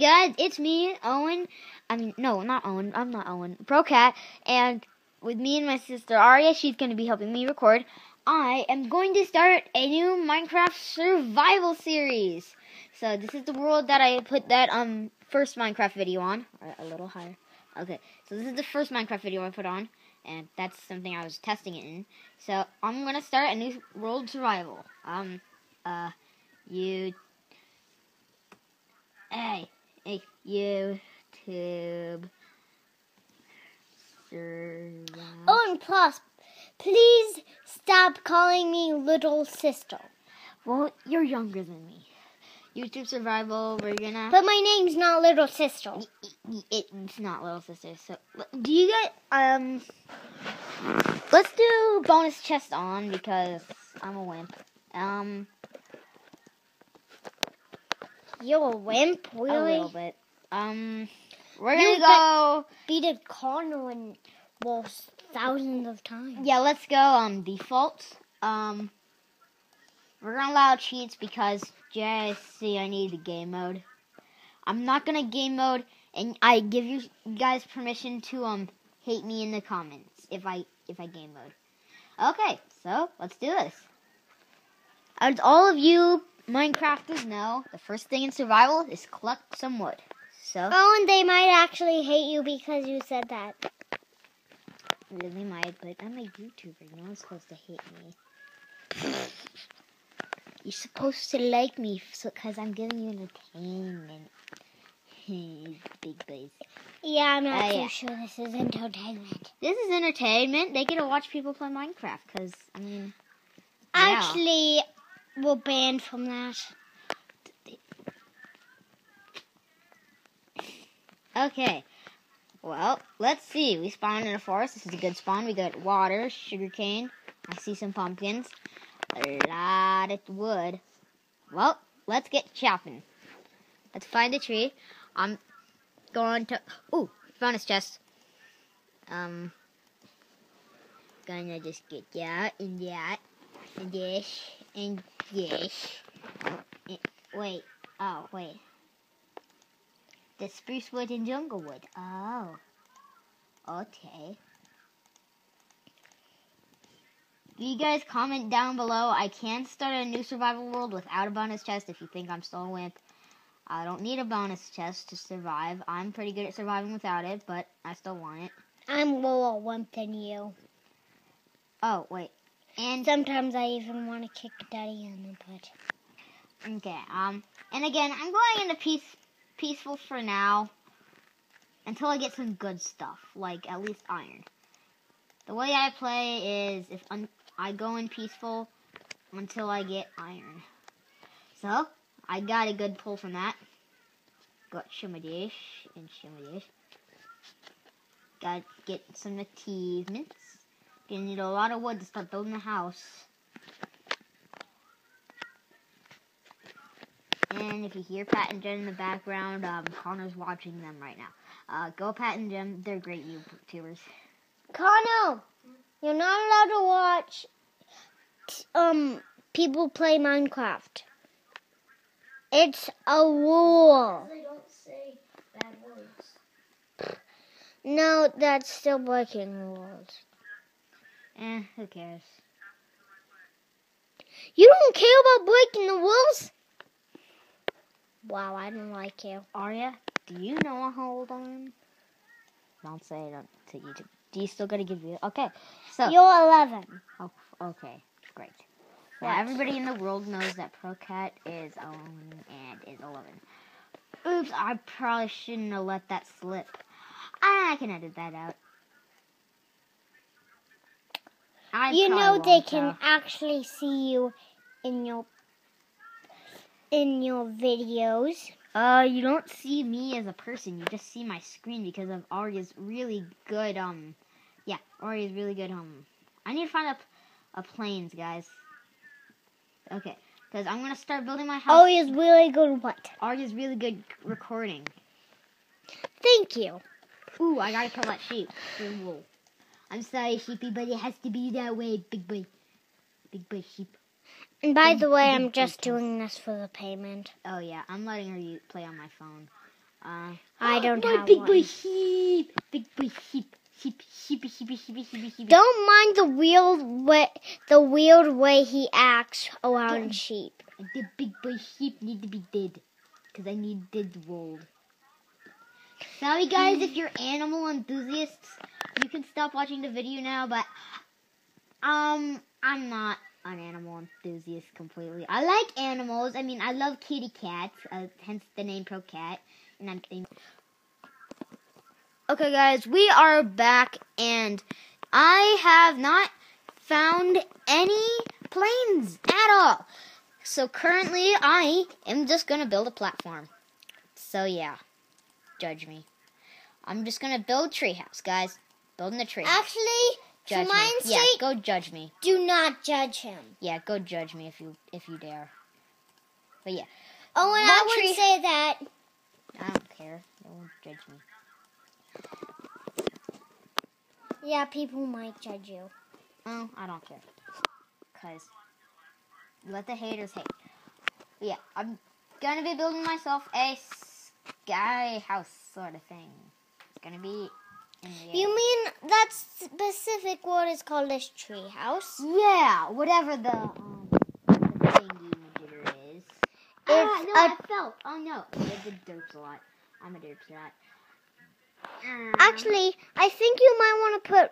Guys, it's me, Owen. I mean, no, not Owen. I'm not Owen. ProCat. And with me and my sister Aria, she's going to be helping me record. I am going to start a new Minecraft survival series. So this is the world that I put that um first Minecraft video on. Or a little higher. Okay, so this is the first Minecraft video I put on. And that's something I was testing it in. So I'm going to start a new world survival. Um, uh, you... Hey, hey, YouTube. Survival. Oh, and plus, please stop calling me little sister. Well, you're younger than me. YouTube survival. We're gonna. But my name's not little sister. It's not little sister. So, do you get um? Let's do bonus chest on because I'm a wimp. Um, You're a wimp, really? a little bit. Um, we're You gonna go. Beat a Connor and walls thousands of times. Yeah, let's go um default. Um, we're gonna allow cheats because JC, I need the game mode. I'm not gonna game mode, and I give you guys permission to um hate me in the comments if I if I game mode. Okay, so let's do this. As all of you Minecrafters know, the first thing in survival is collect some wood. So Oh, and they might actually hate you because you said that. really might, but I'm a YouTuber. No one's supposed to hate me. You're supposed to like me because I'm giving you entertainment. Big boys. Yeah, I'm not Oh, too yeah. sure this is entertainment. This is entertainment. They get to watch people play Minecraft because, I mean. Actually, we're banned from that. okay. Well, let's see. We spawned in a forest. This is a good spawn. We got water, sugarcane. I see some pumpkins. A lot of wood. Well, let's get chopping. Let's find a tree. I'm going to. Ooh, found a chest. Um, gonna just get that and that and this and. Eh, Wait. Oh, wait. The spruce wood and jungle wood. Oh. Okay. You guys comment down below. I can start a new survival world without a bonus chest if you think I'm still a wimp. I don't need a bonus chest to survive. I'm pretty good at surviving without it, but I still want it. I'm more wimp than you. Oh, wait. And Sometimes I even want to kick Daddy in the butt. Okay, um, and again, I'm going into peace, peaceful for now, until I get some good stuff, like at least iron. The way I play is if un- I go in peaceful until I get iron. So, I got a good pull from that. Got Shimadish and Shimadish. Got get some achievements. Gonna need a lot of wood to start building a house. And if you hear Pat and Jen in the background, um, Connor's watching them right now. Uh, go Pat and Jen, they're great YouTubers. Connor, you're not allowed to watch um people play Minecraft. It's a rule. They don't say bad words. No, that's still breaking rules. Eh, who cares? You don't care about breaking the rules? Wow, I don't like you. Arya, do you know how old I am? Don't say it to YouTube. Do you still gotta give you? Okay, so You're 11. oh, okay, great. Well, everybody in the world knows that ProCat is um and is 11. Oops, I probably shouldn't have let that slip. I can edit that out. I you know they can actually see you in your in your videos. Uh, you don't see me as a person. You just see my screen because of Arya's really good. Um, yeah, Arya's really good. Um, I need to find a, a plains, guys. Okay, because I'm gonna start building my house. He's really good what? Arya's really good recording. Thank you. Ooh, I gotta kill that sheep. wool. I'm sorry, sheepy, but it has to be that way, big boy. Big boy sheep. And by Big- the way, I'm just doing this for the payment. Oh yeah, I'm letting her play on my phone. Uh, I don't my have big one. boy sheep. Big boy sheep. Sheep, sheep, sheep, sheep, sheep, sheep. Don't mind the weird way the weird way he acts around sheep. The big boy sheep need to be dead. Because I need dead wool. Sorry guys, if you're animal enthusiasts, you can stop watching the video now, but um I'm not an animal enthusiast completely. I like animals. I mean I love kitty cats, uh, hence the name Pro Cat. And I'm Okay guys, we are back and I have not found any plains at all. So currently, I am just gonna build a platform. So yeah, judge me. I'm just gonna build treehouse, guys. Building a treehouse. Actually, Judge for me. mine's Yeah, go judge me. do not judge him. Yeah, go judge me if you if you dare. But yeah, Oh, and My I would tree- say that I don't care. Don't judge me. yeah, people might judge you. Oh, I don't care. Cause let the haters hate. But yeah, I'm gonna be building myself a sky house sort of thing. It's gonna be the You mean that specific word is called a tree house? Yeah, whatever the um the thingy is. ah, no, a- I fell. Oh no, the, the derps a lot. I'm a derps a lot. Um, Actually, I think you might want to put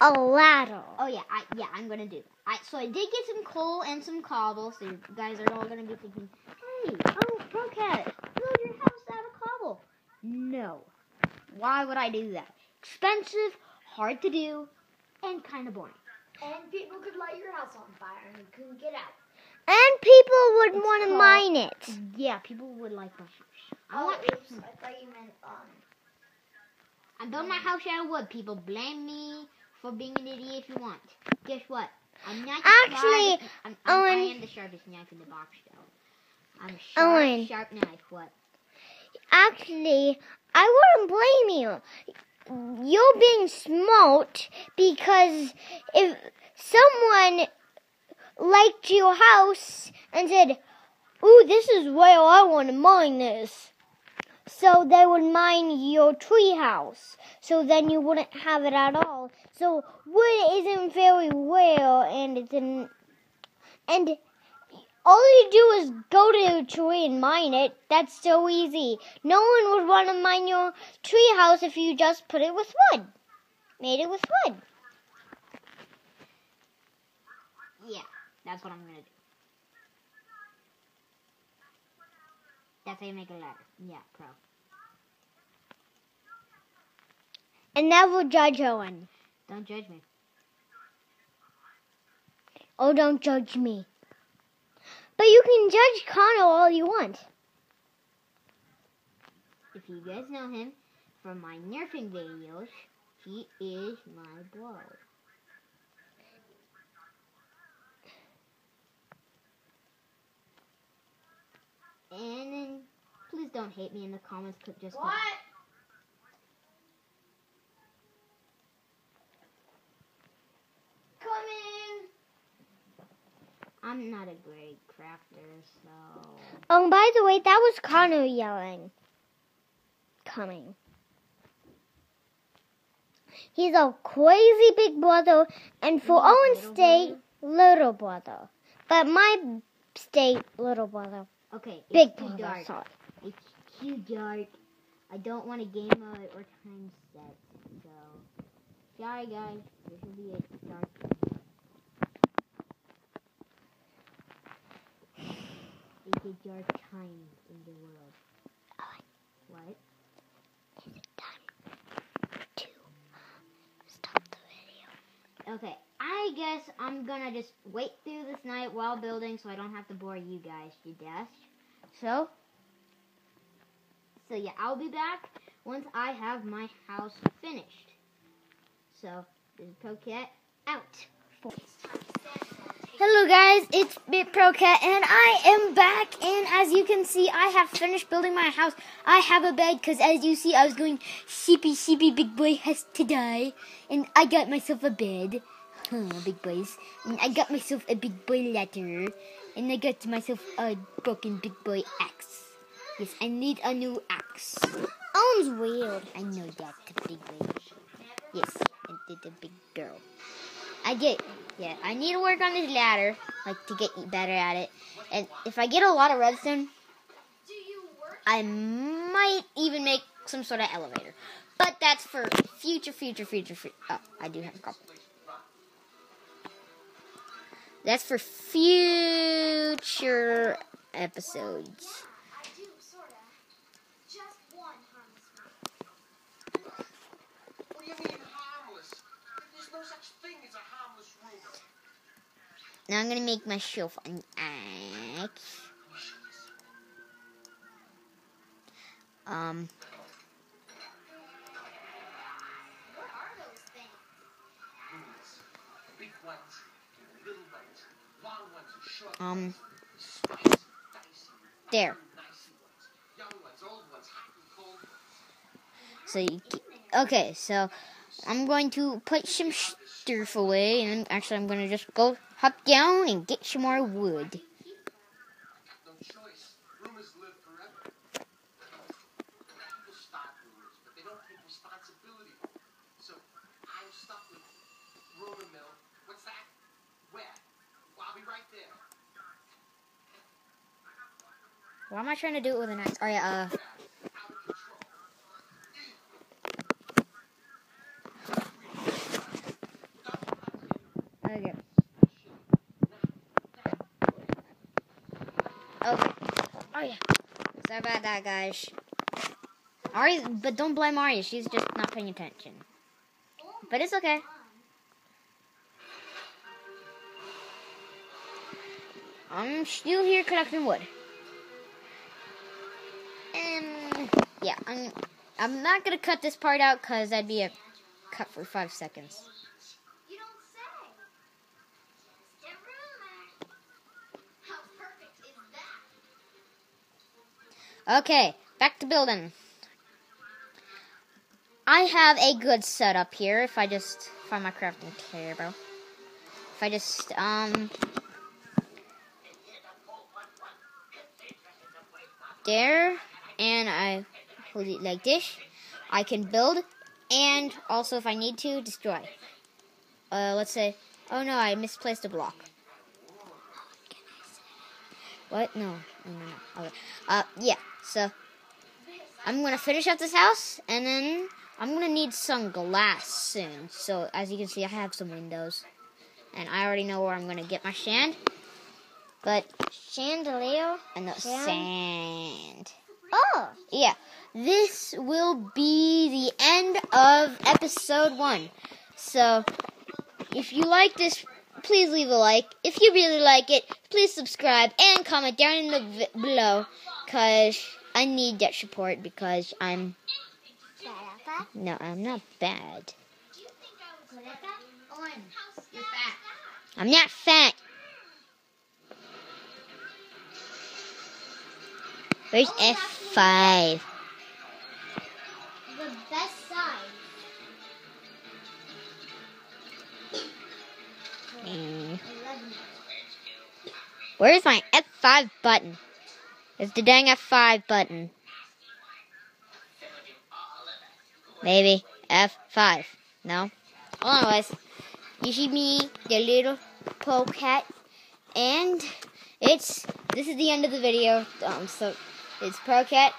a ladder. Oh yeah, I yeah, I'm gonna do that. I so I did get some coal and some cobble, so you guys are all gonna be thinking, Hey, oh Procat, build your house out of cobble. No. Why would I do that? Expensive, hard to do, and kinda boring. And people could light your house on fire and you couldn't get out. And people would It's want to mine it. Yeah, people would like my house. I Oh, want oops. I thought you meant, um, I built my house out of wood. People blame me for being an idiot if you want. Guess what? I'm not Actually, I'm, I'm, I am the sharpest knife in the box, though. I'm a sharp, Owen. sharp knife. What? Actually, I wouldn't blame you. You're being smart because if someone liked your house and said, Ooh, this is where I want to mine this. So they would mine your tree house. So then you wouldn't have it at all. So wood isn't very rare and it's an and all you do is go to a tree and mine it. That's so easy. No one would want to mine your tree house if you just put it with wood. Made it with wood. Yeah, that's what I'm gonna do. That's how you make a ladder. Yeah, pro. And never judge Owen. Don't judge me. Oh, don't judge me. But you can judge Connor all you want. If you guys know him from my nerfing videos, he is my bro. And then, please don't hate me in the comments. 'cause Just 'cause- what? Coming! I'm not a great crafter, so Oh, and by the way, that was Connor yelling. Coming. He's a crazy big brother, and for He's a Owen's little state, little brother. But my state, little brother. okay. Big too brother, dark. sorry. It's too dark. I don't want a game mode or time set. So, sorry guys. This will be it. Dark. It's a dark time in the world. What? To stop the video. Okay, I guess I'm gonna just wait through this night while building so I don't have to bore you guys to death. So, so yeah, I'll be back once I have my house finished. So, this is ProCat out. Hello guys, it's Bit ProCat and I am back and as you can see I have finished building my house. I have a bed because as you see I was going sheepy sheepy big boy has to die and I got myself a bed. Huh, big boys. And I got myself a big boy ladder and I got myself a broken big boy axe. Yes, I need a new axe. Owen's weird. I know that, the big boy. Yes, I did the big girl. I get, yeah, I need to work on this ladder, like to get better at it. And if I get a lot of redstone? I might even make some sort of elevator. But that's for future, future, future, future. Oh, I do have a couple. That's for future episodes. I do, sorta. Just one harmless What do you mean harmless? There's no such thing as a harmless rumor. Now I'm gonna make myself an axe. Um, um, there. So you, okay, so I'm going to put some stuff away, and actually I'm gonna just go hop down and get some more wood. Why am I trying to do it with an axe? Oh yeah, uh, Out of control. okay. Okay. Oh yeah. Sorry that, guys. Ari, but don't blame Ari. She's just not paying attention. But it's okay. I'm still here collecting wood. And yeah, I'm I'm not gonna cut this part out because that'd be a cut for five seconds. You don't say. Just a rumor. How perfect is that? Okay, back to building. I have a good setup here. If I just find my crafting table, if I just um there, and I hold it like this, I can build, and also if I need to, destroy. Uh, let's say, oh no, I misplaced a block. What? No, no, no, no. Okay. Uh, yeah. So I'm gonna finish up this house, and then I'm gonna need some glass soon. So as you can see, I have some windows, and I already know where I'm gonna get my sand. But Chandelier. and the Sand? sand. Oh, Yeah, this will be the end of episode one. So, if you like this, please leave a like. If you really like it, please subscribe and comment down in the below, cause I need that support because I'm no, I'm not bad. Do you think I was good at that? Owen, you're fat. I'm not fat. Where's F5? The best side. Mm. Where's my F5 button? It's the dang F5 button. Maybe F5. No? Well, anyways, you see me, the little polecat, and it's this is the end of the video. Um, so it's Procat